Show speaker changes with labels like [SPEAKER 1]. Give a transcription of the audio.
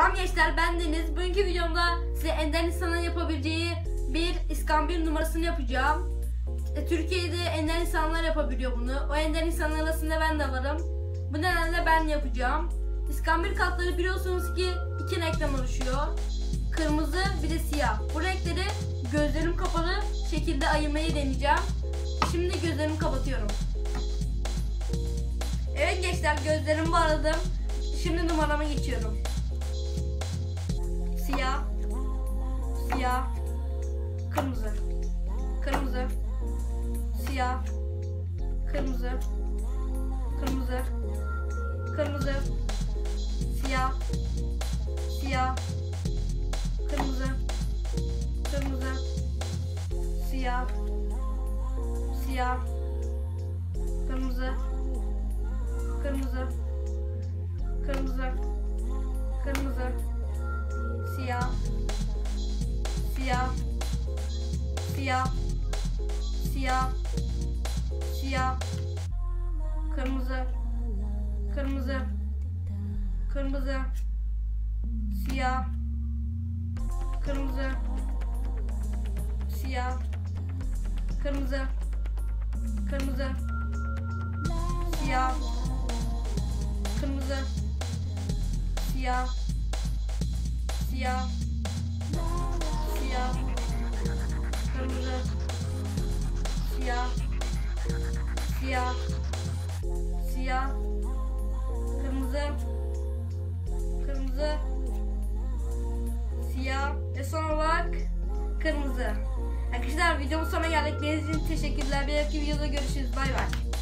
[SPEAKER 1] Tamam gençler ben Deniz. Bugünkü videomda size ender insanın yapabileceği bir iskambil numarasını yapacağım. E, Türkiye'de ender insanlar yapabiliyor bunu. O ender insanlar arasında ben de varım. Bu nedenle ben yapacağım. İskambil kartları biliyorsunuz ki iki renkten oluşuyor. Kırmızı bir de siyah. Bu renkleri gözlerim kapalı şekilde ayırmayı deneyeceğim. Şimdi gözlerimi kapatıyorum. Evet gençler gözlerimi bağladım. Şimdi numarama geçiyorum. Siyah, siyah, kırmızı, kırmızı, siyah, kırmızı, kırmızı, kırmızı, siyah, siyah, kırmızı, kırmızı, siyah, siyah, kırmızı, kırmızı, kırmızı, kırmızı, siyah, siyah, siyah, siyah, siyah, kırmızı, kırmızı, kırmızı, siyah, kırmızı, siyah, kırmızı, kırmızı, siyah, kırmızı, siyah, siyah, siyah, kırmızı, siyah, siyah, siyah, kırmızı, kırmızı, siyah ve son olarak kırmızı. Arkadaşlar videomun sonuna geldik. Beğendiğiniz için teşekkürler. Bir dahaki videoda görüşürüz. Bay bay.